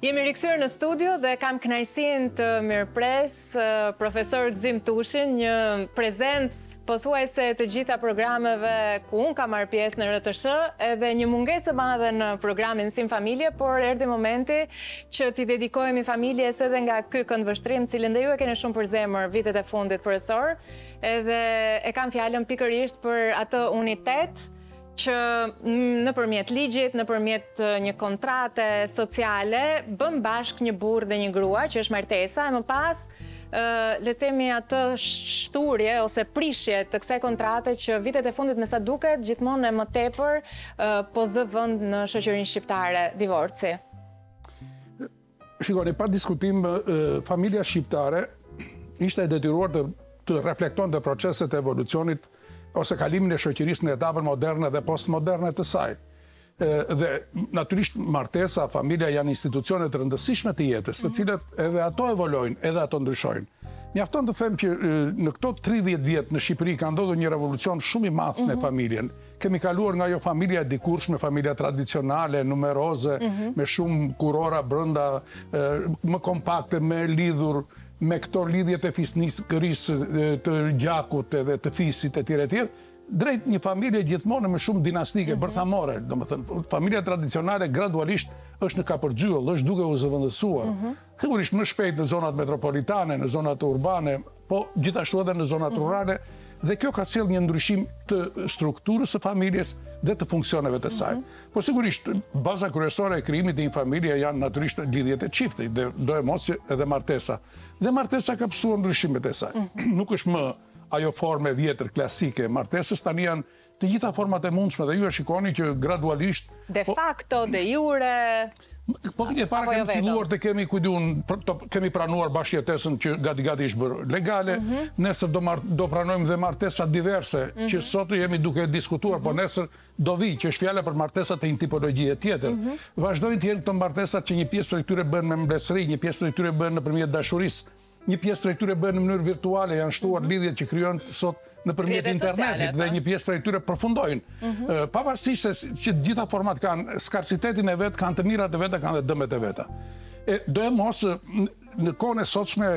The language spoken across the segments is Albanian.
Jemi rikthyer në studio dhe kam kënaqësinë të mirëpres profesor Gëzim Tushin, një prezencë pothuajse të gjitha programeve ku unë kam marrë pjesë në RTSH, edhe një mungesë e madhe në programin Si në Familje, por erdi momenti që t'i dedikohemi familjes edhe nga ky këndvështrim, cilin dhe ju e keni shumë për zemër vitet e fundit profesor, Edhe e kam fjalën pikërisht për atë unitet që nëpërmjet ligjit, nëpërmjet një kontrate sociale, bën bashkë një burrë dhe një grua, që është martesa, e më pas le të themi atë shthurje ose prishje të kësaj kontrate që vitet e fundit me sa duket gjithmonë e më tepër po zë vend në shoqërinë shqiptare, divorci. Shikoni, pa diskutim, familja shqiptare ishte e detyruar të, të reflektonte proceset e evolucionit ose kalimin e shoqërisë në etapën moderne dhe postmoderne të saj. Dhe natyrisht martesa, familja janë institucione të rëndësishme të jetës, të mhm. cilat edhe ato evolojnë, edhe ato ndryshojnë. Mjafton të them që në këto 30 vjet në Shqipëri ka ndodhur një revolucion shumë i madh në mhm. familjen. Kemi kaluar nga ajo familja e dikurshme, familja tradicionale, numeroze, mhm. me shumë kurora brenda, më kompakte, më e lidhur, me këto lidhjet e fisnikërisë, të gjakut edhe të fisit e tjera e tjera, drejt një familje gjithmonë më shumë dinastike, mhm. bërthamore, domethënë, familja tradicionale gradualisht është në kapërcyell, është duke u zëvendësuar, mhm. Sigurisht më shpejt në zonat metropolitane, në zonat urbane, po gjithashtu edhe në zonat mhm. rurale, dhe kjo ka sjellë një ndryshim të strukturës së familjes dhe të funksioneve të saj. Mhm. Po sigurisht, baza kryesore e krijimit të një familjeje janë natyrisht lidhjet e çiftit dhe doemos edhe martesa. Dhe martesa ka pësuar ndryshimet e saj. Mhm. Nuk është më ajo formë e vjetër klasike e martesës, tani janë Të gjitha format e mundshme dhe ju e shikoni që gradualisht de po- facto de jure Po e para kemi filluar të kemi kujtun, të kemi pranuar bashkëjetesën që gati gati është bërë legale, mhm. nesër do marr do pranojmë dhe martesa diverse mhm. që sot jemi duke diskutuar, po mhm. nesër do vijë që është fjala për martesa të një tipologjie tjetër. Vazhdojnë të jenë këto martesa që një pjesë e tyre bëhen me mblesëri, një pjesë e tyre bëhen nëpërmjet dashurisë. Një pjesë prej tyre bëhen në mënyrë virtuale, janë shtuar lidhjet që krijohen sot nëpërmjet internetit dhe po. një pjesë prej tyre përfundojnë. Mhm. Pavarësisht se të gjitha format kanë skarcitetin e vet, kanë të mirat e veta, kanë dhe dëmet e veta. E doemos në kohën e sotshme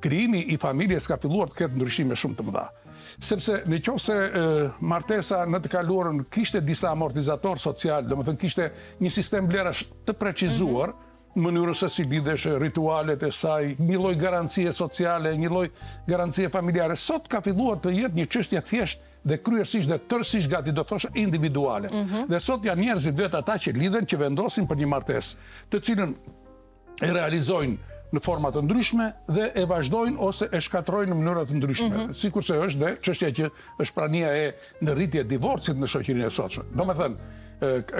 krijimi i familjes ka filluar të ketë ndryshime shumë të mëdha. Sepse në qoftë se martesa në të kaluarën kishte disa amortizatorë socialë, domethënë kishte një sistem vlerash të precizuar, mhm. mënyrës se si lidhesh, ritualet e saj, një lloj garancie sociale, një lloj garancie familjare. Sot ka filluar të jetë një çështje thjesht dhe kryesisht dhe tërësisht gati do thosha individuale. Mm -hmm. Dhe sot janë njerëzit vetë ata që lidhen, që vendosin për një martesë, të cilën e realizojnë në forma të ndryshme dhe e vazhdojnë ose e shkatërrojnë në mënyra të ndryshme. Mm -hmm. Sikurse është dhe çështja që është prania e në rritje e divorcit në shoqërinë e sotshme. Domethënë,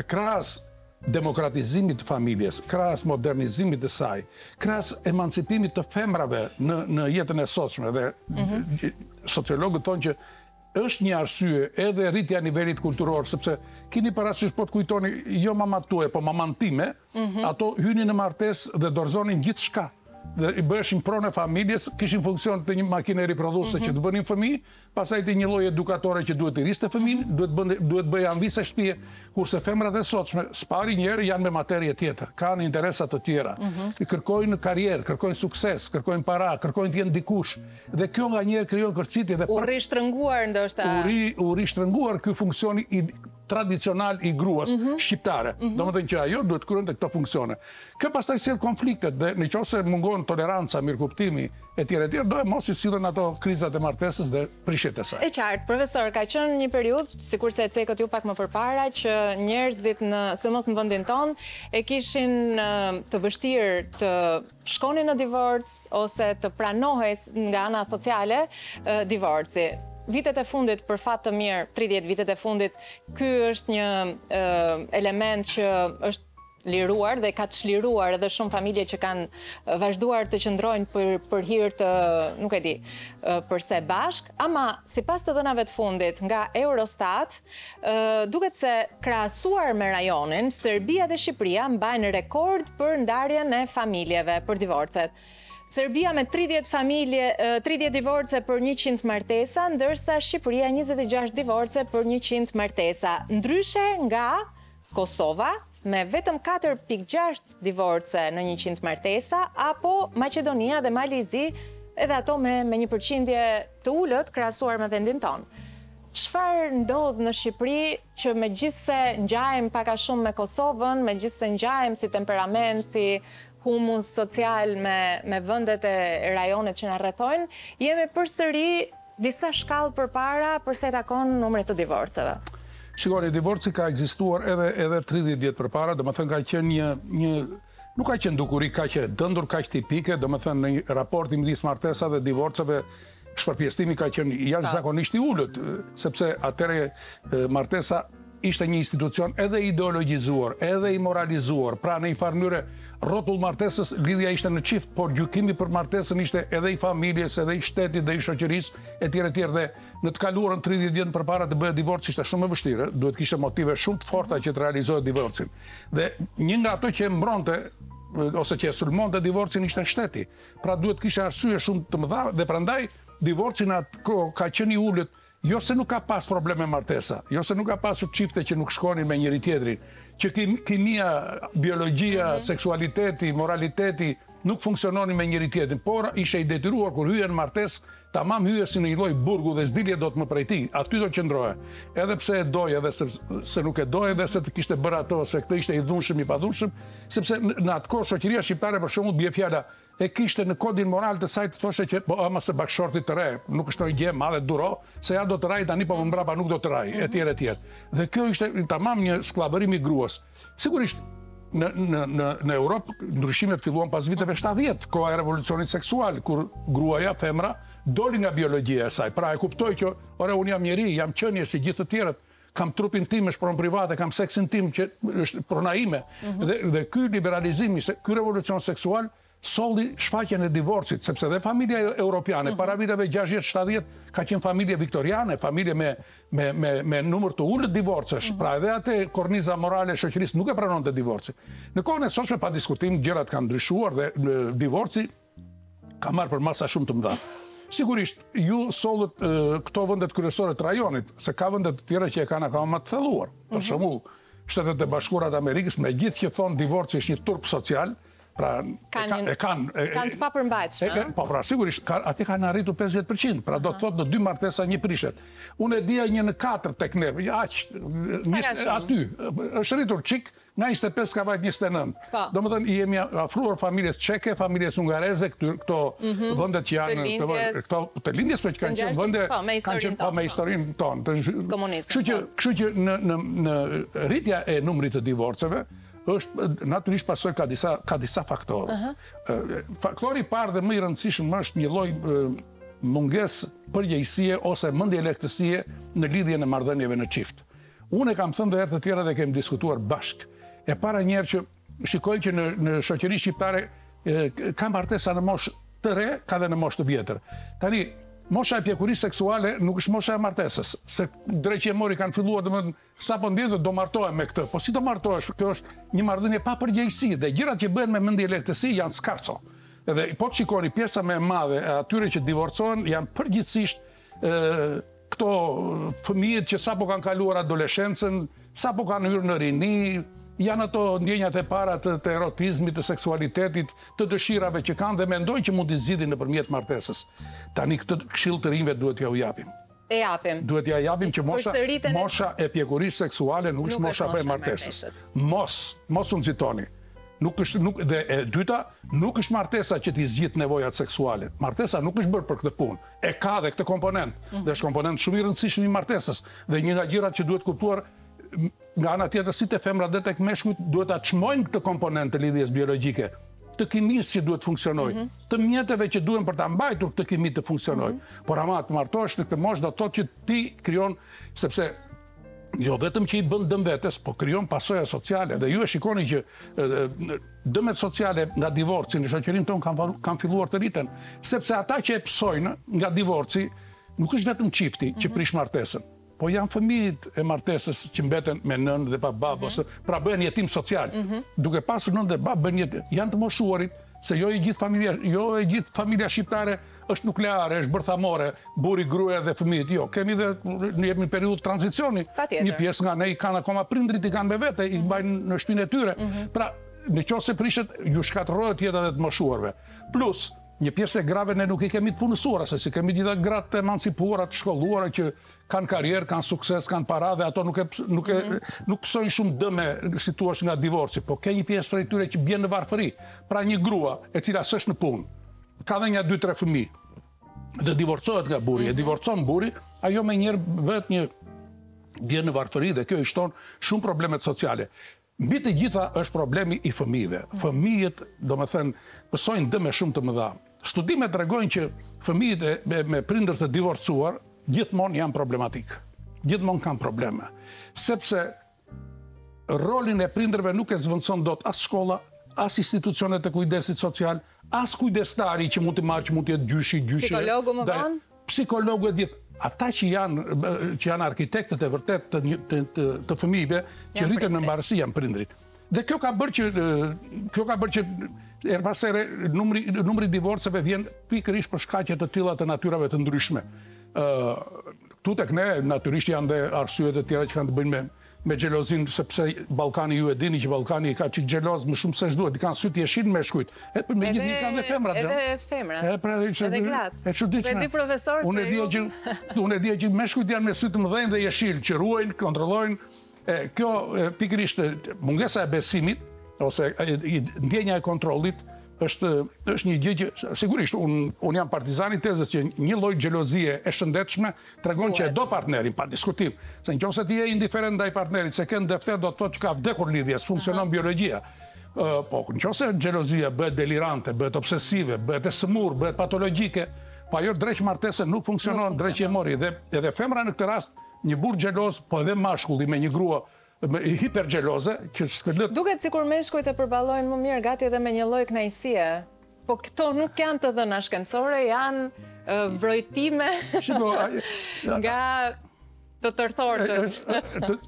krahas demokratizimit të familjes, krahas modernizimit të saj, krahas emancipimit të femrave në në jetën e sotshme dhe mm -hmm. sociologët thonë që është një arsye edhe rritja e nivelit kulturor sepse keni parasysh po të kujtoni jo maman tuaj, po maman time, mm -hmm. ato hynin në martesë dhe dorëzonin gjithçka dhe i bëheshin pronë e familjes, kishin funksion të një makinerie prodhuese mm -hmm. që mhm. të bënin fëmijë, Pastaj të një lloj edukatore që duhet të rriste fëmijën, mhm. duhet, bënte, duhet bëhej amvisë shtëpie, kurse femrat e sotshme, së pari njëherë janë me materie tjetër, kanë interesa të tjera, mm -hmm. kërkojnë karrierë, kërkojnë sukses, kërkojnë para, kërkojnë të jenë dikush, dhe kjo nganjëherë krijon kërcitje dhe... U rri shtrënguar ndoshta... U rri, u rri shtrënguar ky funksioni tradicional i gruas mm -hmm. shqiptare. Mm -hmm. Domethënë që ajo duhet kryente këto funksione. Kjo pastaj sjell konfliktet dhe në qoftë se mungon toleranca, mirëkuptimi, etj etj doemos sillen ato krizat e martesës dhe prishjet e saj. E qartë, profesor, ka qenë një periudhë, sikurse e cekët ju pak më përpara, që njerëzit në, sidomos në vendin tonë, e kishin të vështirë të shkonin në divorc ose të pranohej nga ana sociale divorci. Vitet e fundit për fat të mirë, 30 vitet e fundit, ky është një element që është liruar dhe ka çliruar edhe shumë familje që kanë vazhduar të qëndrojnë për për hir të nuk e di përse bashkë, ama sipas të dhënave të fundit nga Eurostat, duket se krahasuar me rajonin, Serbia dhe Shqipëria mbajnë rekord për ndarjen e familjeve, për divorcet. Serbia me tridhjetë familje, tridhjetë divorce për njëqind martesa, ndërsa Shqipëria njëzet e gjashtë divorce për njëqind martesa. Ndryshe nga Kosova, me vetëm katër pikë gjashtë divorce në njëqind martesa, apo Maqedonia dhe Mali i Zi, edhe ato me me një përqindje të ulët krahasuar me vendin tonë. Çfarë ndodh në Shqipëri që megjithëse ngjajmë pak a shumë me Kosovën, megjithëse ngjajmë si temperament, si humus social me me vendet e rajonet që na rrethojnë, jemi përsëri disa shkallë përpara për sa i takon numrit të divorceve. Shikoni, divorci ka ekzistuar edhe edhe tridhjetë vjet përpara, domethënë ka qenë një një nuk ka qenë dukuri kaq e dëndur, kaq tipike, domethënë raporti midis martesave dhe divorceve, Shpërpjestimi ka qenë jashtëzakonisht i ulët, sepse atëherë martesa ishte një institucion edhe i ideologjizuar, edhe i moralizuar, pra në një farë mënyre, rotull martesës, lidhja ishte në çift, por gjykimi për martesën ishte edhe i familjes, edhe i shtetit dhe i shoqërisë, e tjerë e tjerë dhe në të kaluarën 30 vjet përpara të bëhej divorci ishte shumë e vështirë, duhet të kishe motive shumë të forta që të realizoje divorcin. Dhe një nga ato që e mbronte, ose që e sulmonte divorcin ishte shteti. Pra duhet të kishe arsye shumë të mëdha dhe prandaj divorci në atë kohë ka qenë i ulët, jo se nuk ka pas probleme martesa, jo se nuk ka pasur çifte që nuk shkonin me njëri tjetrin, që kimia, biologjia, mhm. seksualiteti, moraliteti nuk funksiononin me njëri tjetrin, por ishe i detyruar kur hyje në martesë Tamam hyje si në një lloj burgu dhe s'dilje dot më prej tij, aty do qëndroje. Edhe pse e doje dhe se, se nuk e doje dhe se të kishte bërë ato, se të ishte i dhunshëm, i padhunshëm, sepse në atë kohë shoqëria shqiptare për shembull bie fjala e kishte në kodin moral të saj të thoshe që po ama se bashkëshorti të rreh, nuk është ndonjë gjë e madhe, duro, se ja do të rrahë tani po më mbrapa nuk do të rrahë, etj etj. Dhe kjo ishte tamam një skllavërim i gruas. Sigurisht, në, në, në, në Europë ndryshimet filluan pas viteve 70, koha e revolucionit seksual, kur gruaja, femra, doli nga biologjia e saj. Pra e kuptoi që, ore, unë jam njeri, jam qenie si gjithë të tjerët, kam trupin tim, është pronë private, kam seksin tim, që është prona ime. Mhm. Dhe, dhe ky liberalizimi, se, ky revolucion seksual, solli shfaqjen e divorcit, sepse dhe familja europiane, mhm. para viteve 60-70, ka qenë familje viktoriane, familje me, me, me, me numër të ulët divorcesh, mhm. pra edhe atje korniza morale e shoqërisë nuk e pranonte divorcin. Në kohën e sotshme pa diskutim, gjërat kanë ndryshuar dhe divorci ka marrë përmasa shumë të mëdha. Sigurisht, ju sollët këtu vendet kryesore të rajonit, se ka vende të tjera që e kanë akoma të thelluar, për mhm. shembull, Shtetet e Bashkuara të Amerikës, megjithëqë thonë divorci është një turp social, Pra, e kanë... E kanë të papërmbajtshme, a? Po, pra, sigurisht, atje kanë arritur 50%, pra do të thotë në dy martesa një prishet. Unë e dija një në 4 te ne, aqë, njështë aty, është rritur çikë, nga 25 ka vajt 29. Po. Domethënë, i jemi afruar familjes çeke, familjes hungareze, këto mhm. vendet që janë... Të lindjes. Këto të lindjes, po që kanë qenë vende... Po, me historin tonë. Po, me historinë tonë. Komunizëm. Kështu që rritja e numrit të divorceve, është natyrisht pasojë ka disa ka disa faktorë. Uh -huh. Faktori i parë dhe më i rëndësishëm është një lloj mungesë përgjegjësie ose mendjelehtësie në lidhjen e marrëdhënieve në çift. Unë e kam thënë edhe herë të tjera dhe kemi diskutuar bashkë. E para një herë që shikoj që në në shoqërinë shqiptare ka martesa në moshë të re, ka dhe në moshë të vjetër. Tani mosha e pjekurisë seksuale nuk është mosha e martesës, se dreqi ta marrë kanë filluar domethënë Sapo ndjen dhe do martohem me këtë, po si do martohesh, kjo është një marrëdhënie pa përgjegjësi dhe gjërat që bëhen me mendjelehtësi janë skarco. Dhe po të shikoni pjesa më e madhe e atyre që divorcohen janë përgjithësisht këto fëmijët që sapo kanë kaluar adoleshencën, sapo kanë hyrë në rini, janë ato ndjenjat e para të, të erotizmit, të seksualitetit, të dëshirave që kanë dhe mendojnë që mund t'i zgjidhin nëpërmjet martesës. Tani këtë këshillë të rinjve duhet t'jua japim. E japim. Duhet t'ia japim që mosha, mosha e pjekurisë seksuale nuk është mosha e martesës. Mos, mos u nxitoni. Nuk është nuk dhe e dyta, nuk është martesa që t'i zgjidh nevojat seksuale. Martesa nuk është bërë për këtë punë. E ka dhe këtë komponent. Mhm. Dhe është komponent shumë i rëndësishëm i martesës dhe një nga gjërat që duhet kuptuar Nga ana tjetër, si te femrat dhe tek meshkujt duhet ta çmojnë këtë komponent të lidhjes biologjike, të kimisë që duhet të funksionojë, mm -hmm. të mjeteve që duhen për ta mbajtur këtë kimi të funksionojë. Mm -hmm. Por ama të martohesh në këtë moshë do të thotë që ti krijon sepse jo vetëm që i bën dëm vetes, po krijon pasoja sociale dhe ju e shikoni që dëmet sociale nga divorci në shoqërinë tonë kanë kanë filluar të rriten, sepse ata që e pësojnë nga divorci nuk është vetëm çifti që mhm. prish martesën. Po janë fëmijët e martesës që mbeten me nënë dhe pa babë, ose mhm. pra bëhen jetimë socialë. Mhm. Duke pasur nënë dhe babë bëhen jetimë. Janë të moshuarit, se jo e gjithë familja, jo e gjithë familja shqiptare është nukleare, është bërthamore, burri, gruja dhe fëmijët. Jo, kemi dhe ne jemi në periudhë tranzicioni. Një pjesë nga ne i kanë akoma prindërit i kanë me vete, i mhm. mbajnë në shpinë e tyre. Pra, në qoftë se prishet ju shkatërrohet jeta dhe të moshuarve. Plus, Një pjesë e grave ne nuk i kemi të punësuara, se s'i kemi gjitha gratë të emancipuara, të shkolluara, që kanë karrierë, kanë sukses, kanë para dhe ato nuk, e, nuk, e, mhm. nuk pësojnë shumë dëme, si i thonë nga divorci, po ke një pjesë prej tyre që bien në varfëri. Pra një grua e cila s'është në punë, ka dhe nja dy tre fëmijë, dhe divorcohet nga burri, e mhm. divorcon burri, ajo menjëherë bëhet një bie në varfëri dhe kjo i shton shumë problemet sociale. Mbi të gjitha është problemi i fëmijëve. Fëmijët, domethënë, pësojnë dëme shumë të mëdha. Studimet tregojnë që fëmijët me, me prindër të divorcuar gjithmonë janë problematikë. Gjithmonë kanë probleme. Sepse rolin e prindërve nuk e zëvendëson dot as shkolla, as institucionet e kujdesit social, as kujdestari që mund t'i marrë që mund të jetë gjyshi, gjyshja. Psikologu më vonë? Psikologu e di ata që janë që janë arkitektët e vërtetë të një, të, të, të fëmijëve që Janë rriten me prindërit. mbarësi janë prindërit. Dhe kjo ka bërë që e, kjo ka bërë që herë pas here numri numri i divorceve vjen pikërisht për shkaqe të tilla të natyrave të ndryshme. Ë këtu tek ne natyrisht janë dhe arsye të tjera që kanë të bëjnë me me xhelozinë sepse Ballkani ju e dini që Ballkani ka çik xhelozi më shumë se ç'duhet, i kanë sytë jeshil meshkujt. E po me gjithë kanë dhe femrat. Edhe femrat. Edhe pra edhe gratë. E çuditshme. Më vjen profesor se unë e dija që unë e dija që meshkujt janë me sytë të mëdhenj dhe jeshil që ruajnë, kontrollojnë. E kjo pikërisht mungesa e besimit ose ndjenja e kontrollit është është një gjë që sigurisht un un jam partizan i tezës që një lloj xhelozie e shëndetshme Tregon që e do partnerin, pa diskutim. Se në qoftë se ti je indiferent ndaj partnerit, s'e ke në defter do të thotë që ka vdekur lidhja, s'funksionon biologjia. Po, në qoftë se xhelozia bëhet delirante, bëhet obsesive, bëhet e sëmurë, bëhet patologjike, po ajo dreq martese nuk funksionon dreqi e mori. Dhe edhe femra në këtë rast, një burrë xheloz, po edhe mashkulli me një grua, Hiperxheloze që s'të lë. Duket sikur meshkujt e përballojnë më mirë gati edhe me një lloj kënaqësie. Po këto nuk janë të dhëna shkencore, janë vrojtime nga të tërthortë.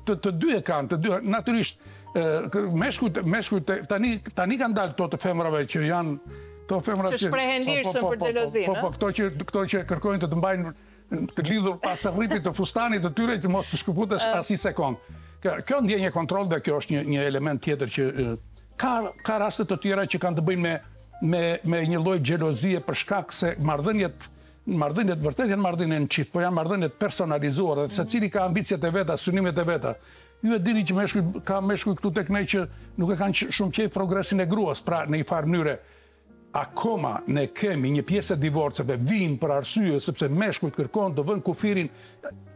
Të dy e kanë, të dy, natyrisht, meshkujt, meshkujt, tani, tani kanë dalë këto të femrave që janë, këto femra që... Që shprehen lirshëm për xhelozinë, Po, po, këto që, këto që kërkojnë të të mbajnë të lidhur pas rripit të fustanit të tyre që mos të shkëputesh as një sekond. Kjo ndjenjë kontrolli dhe kjo është një një element tjetër që ka ka raste të tjera që kanë të bëjnë me me me një lloj xhelozie për shkak se marrëdhëniet marrëdhëniet vërtet janë marrëdhënie në çift, por janë marrëdhënie të personalizuara, secili ka ambiciet e veta, synimet e veta. Ju e dini që meshkuj ka meshkuj këtu tek ne që nuk e kanë shumë qejf progresin e gruas, pra në një farë mënyre Akoma ne kemi një pjesë e divorceve vijnë për arsye sepse meshkujt kërkojnë të vënë kufirin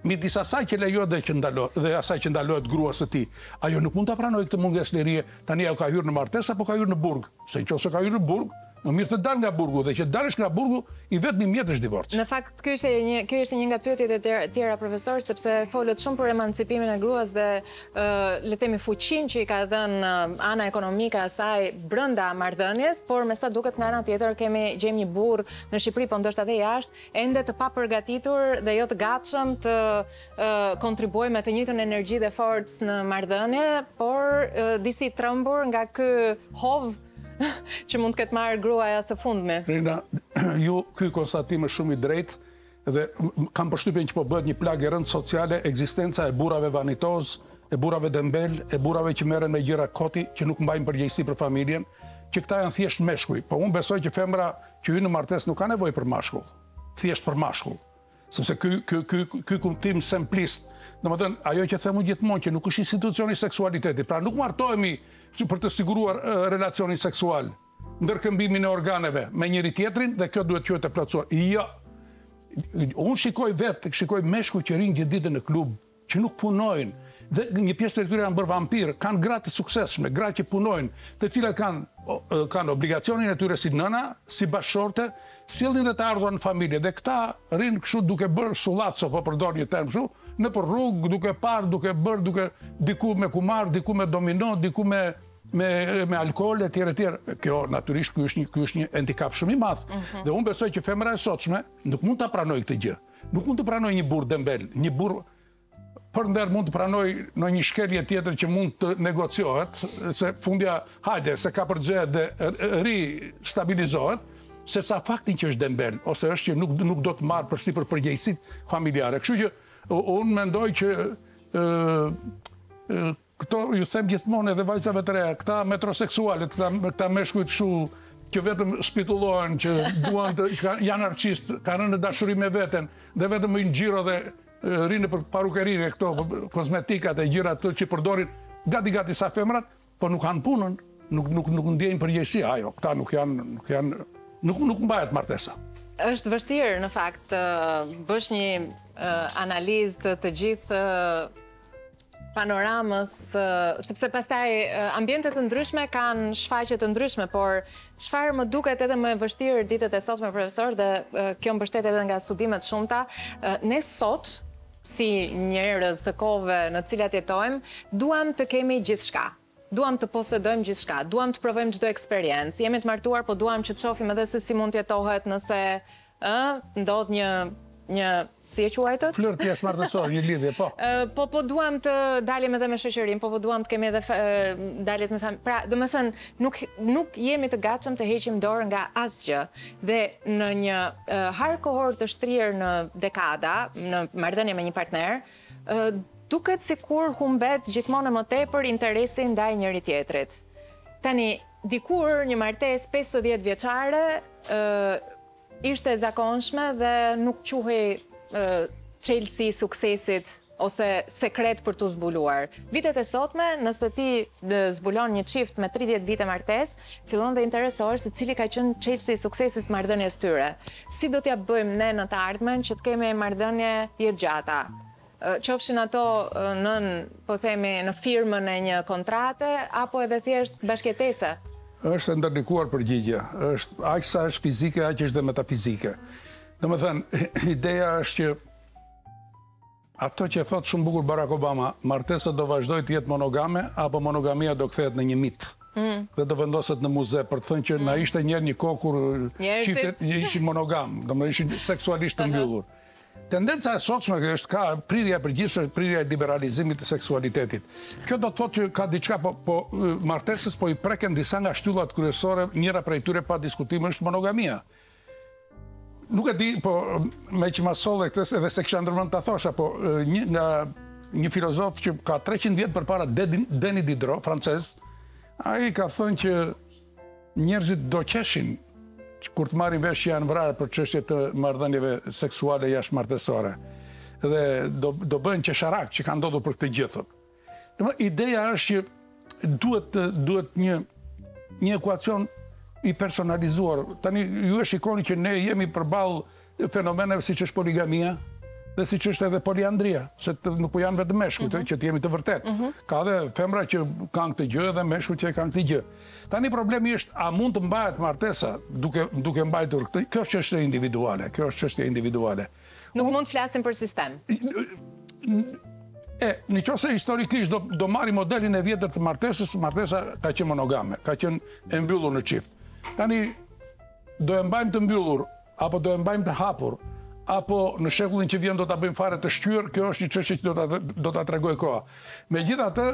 midis asaj që lejohet dhe që ndalohet dhe asaj që ndalohet gruas së tij. Ajo nuk mund ta pranojë këtë mungesë lirie. Tani ajo ka hyrë në martesë apo ka hyrë në burg? Se nëse ka hyrë në burg, më mirë të dalë nga burgu dhe që të dalësh nga burgu, i vetmi mjet është divorci. Në fakt, Kjo ishte një kjo ishte një nga pyetjet e tjera profesor sepse folët shumë për emancipimin e gruas dhe le të themi fuqinë që i ka dhënë ana ekonomike asaj brenda marrëdhënies, por me sa duket nga ana tjetër kemi gjejmë një burrë në Shqipëri, po ndoshta edhe jashtë, ende të papërgatitur dhe jo të gatshëm të kontribuojë me të njëjtën energji dhe forcë në marrëdhënie, por disi trembur nga ky hov Që mund të ketë marrë gruaja së fundmi. Rina, ju ky konstatim është shumë i drejtë dhe kam përshtypjen që po bëhet një plagë e rëndë sociale ekzistenca e burrave vanitozë, e burrave dembelë, e burrave që merren me gjëra koti që nuk mbajnë përgjegjësi për familjen, që këta janë thjesht meshkuj. Po unë besoj që femra që hyn në martesë nuk ka nevojë për mashkull, thjesht për mashkull. Sepse ky ky ky ky kuptim semplist, domethënë ajo që them unë gjithmonë që nuk është institucion seksualiteti, pra nuk martohemi për të siguruar uh, relacionin seksual, ndërkëmbimin e organeve me njëri-tjetrin dhe kjo duhet të quhet e plotësuar. Jo. Unë shikoj vetë, shikoj meshkuj që rrinë gjithë ditën në klub, që nuk punojnë dhe një pjesë prej tyre janë bërë vampirë, kanë gra të suksesshme, gra që punojnë, të cilat kanë kanë obligacionin e tyre si nëna, si bashkëshorte, sjellin dhe të ardhura në familje dhe këta rrinë kështu duke bërë sullaco, po përdor një term kështu, nëpër rrugë, duke parë, duke bërë, duke diku me kumar, diku me domino, diku me me me alkool etj etj. Kjo natyrisht ky është një ky është një handicap shumë i madh. Mhm. Dhe unë besoj që femra e sotshme nuk mund ta pranojë këtë gjë. Nuk mund të pranojë një burrë dembel, një burrë për nder mund të pranojë ndonjë shkelje tjetër që mund të negociohet, se fundja hajde, se ka përgje dhe ristabilizohet, sesa faktin që është dembel, ose është që nuk, nuk do të marrë përsipër përgjegjësitë familjare. Kështu që unë mendoj që e, e, Këto ua them gjithmonë edhe vajzave të reja, këta metroseksualët, këta, këta meshkujt kshu që vetëm pispillosen, që duan të, që janë narcistë, kanë rënë në dashuri me veten, dhe vetëm rrinë xhiro dhe rrinë nëpër parukeri e, këto kozmetikat e gjërat që përdorin, gati gati sa femrat, po nuk hanë punën, nuk, nuk, nuk ndiejnë përgjegjësi, ajo, këta nuk janë, nuk janë, nuk, nuk mbajet martesa. Është e vështirë, në fakt, të bësh një analizë të gjithë panoramës, sepse pastaj ambiente të ndryshme kanë shfaqje të ndryshme, por çfarë më duket edhe më e vështirë ditët e sotme profesor dhe kjo mbështetet edhe nga studime të shumta, ne sot si njerëz të kohëve në të cilat jetojmë, duam të kemi gjithçka. Duam të posedojmë gjithçka, duam të provojmë çdo eksperiencë, jemi të martuar po duam që të shohim edhe se si mund të jetohet nëse ë ndodh një një si e quajtët? Flirt pjesëmarrësor, një lidhje, po. Po po duam të dalim edhe me shoqërinë, po po duam të kemi edhe daljet me familjen. Pra, domethënë, nuk nuk jemi të gatshëm të heqim dorë nga asgjë. Dhe në një hark kohor të shtrirë në dekada, në marrëdhënie me një partner, Duket sikur humbet gjithmonë e më tepër interesi ndaj njëri-tjetrit. Tani, dikur një martesë pesëdhjetë vjeçare ishte e zakonshme dhe nuk quhej çelësi i suksesit ose sekret për t'u zbuluar. Ditët e sotme, nëse ti zbulon një çift me tridhjetë vite martesë, fillon dhe interesohesh se cili ka qenë çelësi i suksesit të marrëdhënies tyre. Si do t'ia bëjmë ne në të ardhmen që të kemi marrëdhënie jetëgjata? Qofshin ato nën, po themi, nën firmën e një kontrate apo edhe thjesht bashkëjetesë? Është e ndërlikuar përgjigja. Është aq sa është fizike, aq është dhe metafizike. Domethënë, ideja është që Ato që thotë shumë bukur Barack Obama, martesa do vazhdojë të jetë monogame apo monogamia do kthehet në një mit dhe do vendoset në muze për të thënë që na ishte një herë një kohë kur çiftet ishin monogamë, domethënë ishin seksualisht të mbyllur. Tendenca e sotshme që është ka prirja e përgjithshme është prirja e liberalizimit të seksualitetit. Kjo do të thotë që ka diçka po, po martesës po i preken disa nga shtyllat kryesore, njëra prej tyre pa diskutim është monogamia. Nuk e di, po meqë ma solle këtë, edhe se kisha ndërmend ta thosha, po një nga një filozof që ka 300 vjet përpara Denis Diderot, francez, ai ka thënë që njerëzit do qeshin kur të marrin vesh që janë vrarë për çështje të marrëdhënieve seksuale jashtëmartesore. Dhe do, do bëhen qesharakë që kanë ndodhur për këtë gjë. Domethënë ideja është që duhet, duhet një, një ekuacion i personalizuar. Tani, ju e shikoni që ne jemi përballë fenomeneve siç është poligamia, dhe siç është edhe poliandria, se nuk janë vetëm meshkujt, mhm. që të jemi të vërtetë. Mhm. Ka dhe femra që e kanë këtë gjë dhe meshkuj që e kanë këtë gjë. Tani problemi është, a mund të mbahet martesa duke, duke mbajtur këtë? Kjo është çështje individuale, kjo është çështje individuale. Nuk mund të flasim për sistem. E, në qoftë se historikisht do, do marrim modelin e vjetër të martesës, martesa ka qenë monogame, ka qenë e mbyllur në çift. Tani, do e mbajmë të mbyllur, apo do e mbajmë të hapur, apo në shekullin që vjen do ta bëjmë fare të shqyër, kjo është një çështje që do të, do ta tregojë koha. Megjithatë,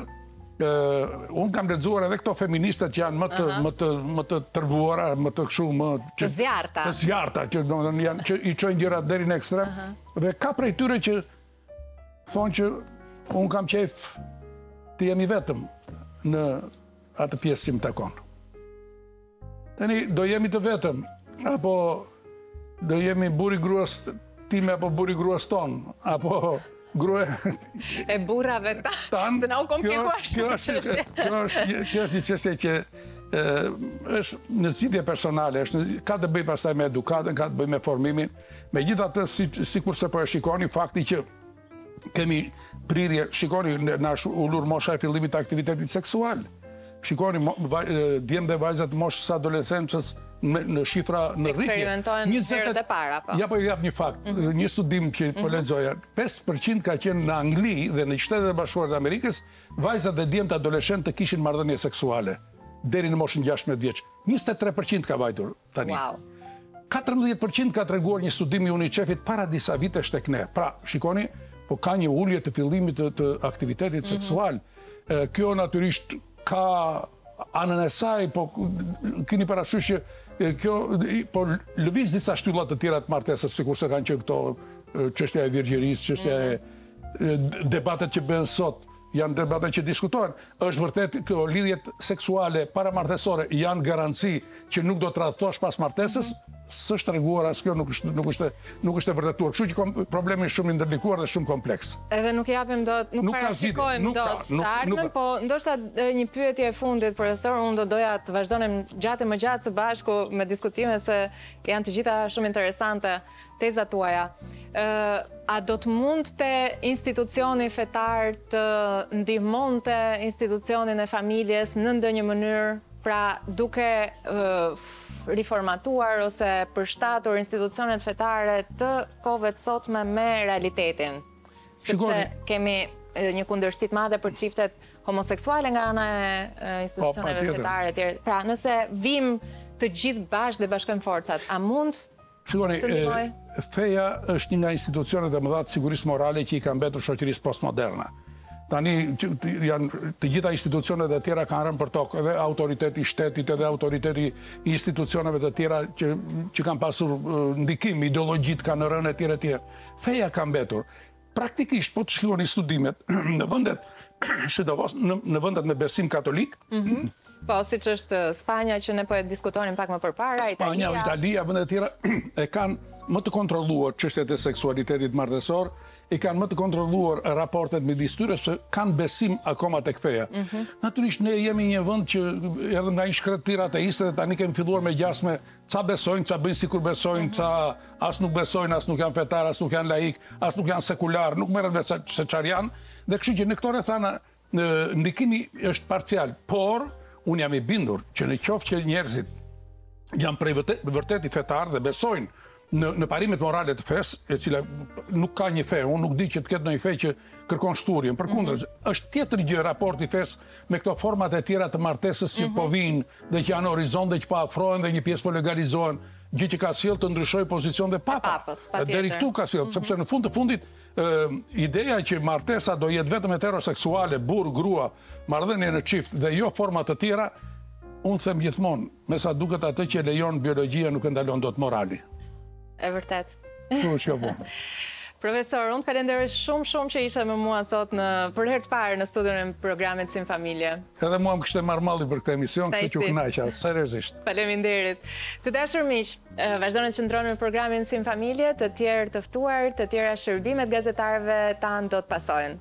unë kam lexuar edhe këto feministet që janë më të, më të, më të tërbuara, më të kështu, më... Që, të zjarrta. Të zjarrta, që, domethënë, që i çojnë gjërat deri në ekstrem. Dhe ka prej tyre që thonë që unë kam qejf të jemi vetëm në atë pjesë sa më takonë. Tani do jemi të vetëm, apo do jemi burri i gruas time, apo burri i gruas tonë, apo grua... E burrave tanë, se na u komplikua. Kjo është një çështje që është në zgjidhje personale, është ka të bëjë pastaj me edukatën, ka të bëjë me formimin, megjithatë sikurse po e shikoni, fakti që Kemi prirje, shikoni, na është ulur mosha e fillimit të aktivitetit seksual. Shikoni, djem dhe vajza të moshës së adoleshencës në shifra në rritje. Eksperimentojnë herët e para, po. Ja po ju jap një fakt, mhm. një studim që po mhm. lexoja. 5% ka qenë në Angli dhe në Shtetet e Bashkuara të Amerikës, vajzat dhe djemtë adoleshentë të kishin marrëdhënie seksuale, deri në moshën 16 vjeç. 23% ka vajtur. Tani. Wow. 14% ka treguar një studim i UNICEF-it para disa vitesh tek ne. Pra, shikoni, po ka një ulje të fillimit të, të aktivitetit mm -hmm. seksual. Kjo natyrisht ka anën e saj, po kini parasysh që kjo po lëviz disa shtylla të tjera të martesës, sikurse kanë qenë këto çështja e virgjërisë, çështja e debatet që bëhen sot, Janë debate që diskutohen. A është vërtet këto lidhjet seksuale paramartesore janë garanci që nuk do të tradhtosh pas martesës? S'është treguar as kjo nuk është nuk është nuk është e vërtetuar. Kështu që kom, problemi është shumë i ndërlikuar dhe shumë kompleks. Edhe nuk japim dot, nuk, nuk parashikojmë dot të ardhmen, po ndoshta një pyetje e fundit profesor, unë do doja të vazhdonim gjatë e më gjatë së bashku me diskutimet se janë të gjitha shumë interesante. Tezat tuaja. A do të mundte institucioni fetar të ndihmonte institucionin e familjes në ndonjë mënyrë, pra duke riformatuar ose përshtatur institucionet fetare të kohëve të sotme me realitetin? Sepse kemi një kundërshti të madhe për çiftet homoseksuale nga ana e institucioneve fetare. Pra nëse vijmë të gjithë bashkë dhe bashkojmë forcat, a mund Shikoni, feja është një nga institucionet e mëdha të sigurisë morale që i ka mbetur shoqërisë postmoderne. Tani janë të gjitha institucionet e tjera kanë rënë për tokë, edhe autoriteti i shtetit, edhe autoriteti i institucioneve të tjera që që kanë pasur ndikim, ideologjitë kanë rënë etj etj. Feja ka mbetur. Praktikisht po të shikoni studimet në vendet sidomos në vendet me besim katolik, mhm. Po, siç është Spanja, që ne po e diskutonim pak më përpara, Italia... Spanja, Italia, vende të tjera, i kanë më të kontrolluar çështjet e seksualitetit martesor, i kanë më të kontrolluar raportet midis tyre, se kanë besim akoma te feja. Mhm. Natyrisht, ne jemi një vend që erdhëm nga një shkretëtirë ateiste, dhe tani kemë filluar me gjasme Ca besojnë, ca bëjnë sikur besojnë, mhm. ca as nuk besojnë, as nuk janë fetarë, as nuk janë laikë, as nuk janë sekularë, nuk merren vesh se çfarë janë. Dhe kështu që në këto rrethana ndikimi është parcial, por unë jam i bindur që në qoftë se njerëzit janë prej vërteti fetarë dhe besojnë në në parimet morale të fesë, e cila nuk ka një fe, unë nuk di që të ketë ndonjë fe që kërkon shthurjen. Përkundër, mm -hmm. është tjetër gjë raporti i fesë me këto format e tjera të martesës që mm -hmm. po vijnë dhe që janë në horizont dhe që po afrohen dhe një pjesë po legalizohen, gjë që ka sjellë të ndryshojë pozicion dhe papa. Papës, pa Deri këtu ka sjellë, mhm. sepse në fund të fundit ideja që martesa do jetë vetëm heteroseksuale, burrë, grua, marrëdhënie në çift dhe jo forma të tjera, unë them gjithmonë, me sa duket atë që e lejon biologjia nuk e ndalon dot morali. E vërtetë. Kështu që po. Profesor, unë të falenderoj shumë shumë që ishe me mua sot në për herë të parë në studion e programit Si në Familje. Edhe mua më kishte marrë malli për këtë emision, kështu që u kënaqa, seriozisht. Faleminderit. Të dashur miq, vazhdoni të qëndroni me programin Si në Familje, të tjerë të ftuar, të tjera shërbime të gazetarëve tanë do të pasojnë.